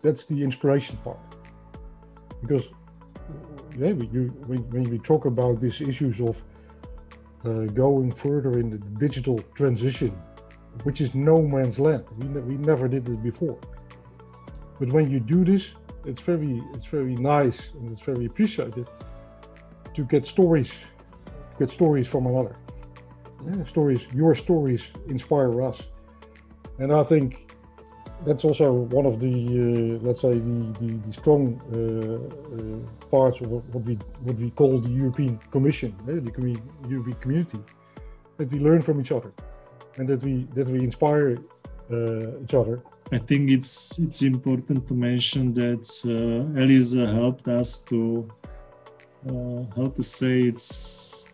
that's the inspiration part. Because yeah, we, you, when, when we talk about these issues of uh, going further in the digital transition, which is no man's land, we, ne- we never did it before. But when you do this, it's very it's very nice and it's very appreciated to get stories, get stories from another. Yeah, stories, your stories inspire us, and I think that's also one of the uh, let's say the the, the strong uh, uh, parts of what we what we call the European Commission, eh, the European community, that we learn from each other, and that we that we inspire uh, each other. I think it's it's important to mention that uh, ELISE helped us to uh, how to say it's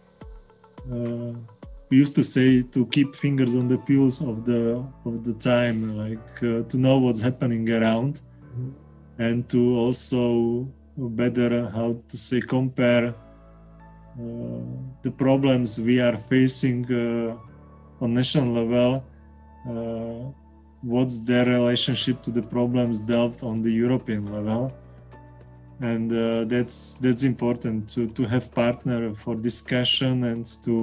uh, we used to say to keep fingers on the pulse of the of the time like uh, to know what's happening around Mhm. and to also better how to say compare uh, the problems we are facing uh, on national level uh, what's their relationship to the problems dealt on the european level and uh, that's that's important to to have partner for discussion and to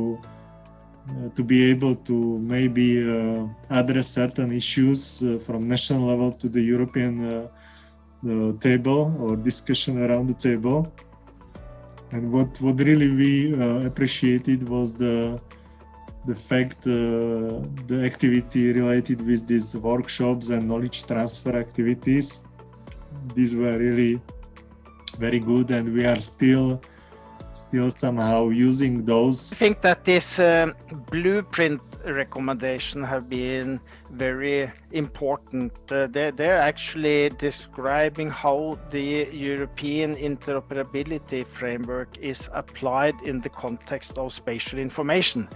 to be able to maybe uh, address certain issues uh, from national level to the European uh, uh, table or discussion around the table. And what what really we uh, appreciated was the the fact uh, the activity related with these workshops and knowledge transfer activities. These were really very good, and we are still still somehow using those. I think that this um, blueprint recommendation have been very important. Uh, they, they're actually describing how the European interoperability framework is applied in the context of spatial information.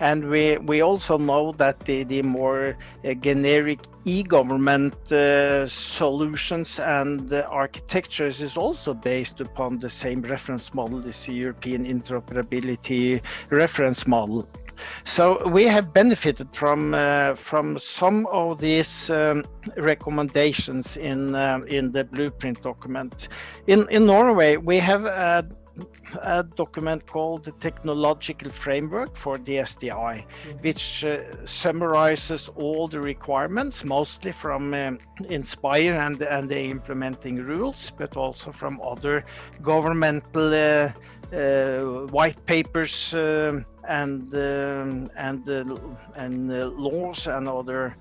And we, we also know that the, the more uh, generic e-government uh, solutions and uh, architectures is also based upon the same reference model the European interoperability reference model. So we have benefited from uh, from some of these um, recommendations in uh, in the blueprint document. In in Norway, we have a, a document called the Technological Framework for the SDI, which uh, summarizes all the requirements, mostly from um, Inspire and and the implementing rules, but also from other governmental. Uh, uh, white papers um, and um, and and laws and other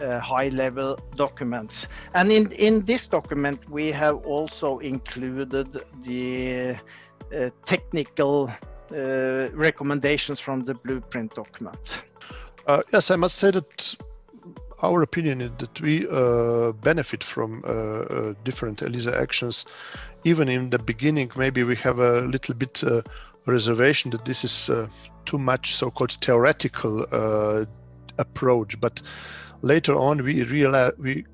uh, high-level documents. And in in this document, we have also included the uh, technical uh, recommendations from the blueprint document. Yes, I must say that our opinion is that we uh, benefit from uh, uh, different ELISE actions. Even in the beginning, maybe we have a little bit reservation that this is uh, too much so-called theoretical uh, approach. But later on, we realize we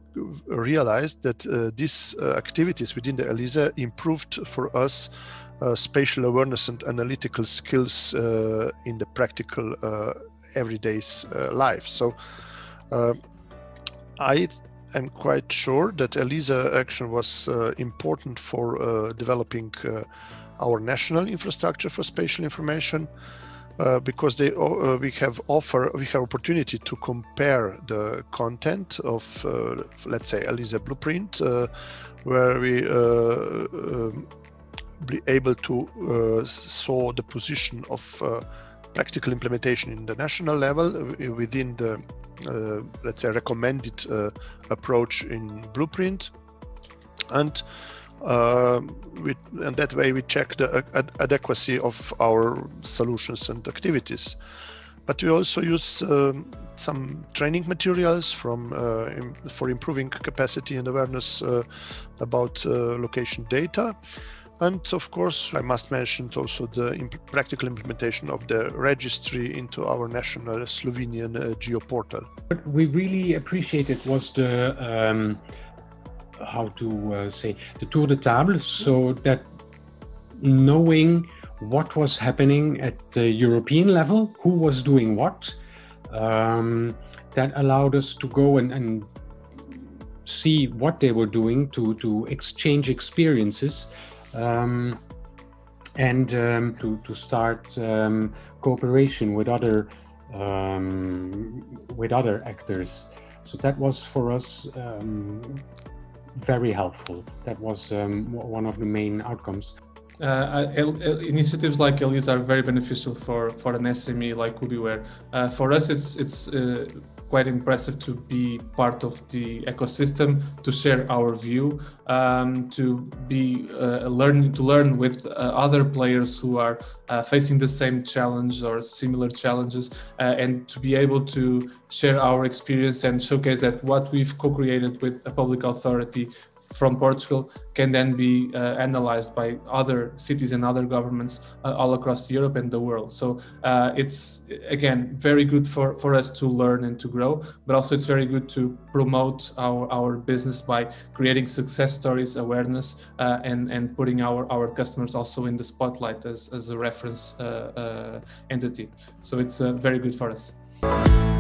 realized that uh, these uh, activities within the ELISE improved for us uh, spatial awareness and analytical skills uh, in the practical everyday's uh, life. So I am quite sure that ELISE action was important for developing our national infrastructure for spatial information. Uh, because they uh, we have offer we have opportunity to compare the content of uh, let's say ELISE blueprint uh, where we uh, um, be able to uh, saw the position of practical implementation in the national level within the let's say recommended approach in blueprint and we, and that way we check the ad- adequacy of our solutions and activities but we also use um, some training materials from uh, im- for improving capacity and awareness uh, about uh, location data and of course, I must mention also the imp- practical implementation of the registry into our national Slovenian uh, geoportal. What we really appreciated was the um, how to uh, say the tour de table, so that knowing what was happening at the European level, who was doing what, um, that allowed us to go and, and see what they were doing, to to exchange experiences, um, and um, to to start um, cooperation with other um, with other actors. So that was for us um, very helpful. That was um, one of the main outcomes. Uh, initiatives like ELISE are very beneficial for, for an SME like Ubiwhere. Uh, for us, it's it's uh, quite impressive to be part of the ecosystem, to share our view, um, to be uh, learning to learn with uh, other players who are uh, facing the same challenge or similar challenges, and to be able to share our experience and showcase that what we've co-created with a public authority from Portugal can then be uh, analyzed by other cities and other governments uh, all across Europe and the world. So uh, it's again very good for, for us to learn and to grow, but also it's very good to promote our, our business by creating success stories, awareness, uh, and, and putting our, our customers also in the spotlight as, as a reference uh, uh, entity. So it's very good for us.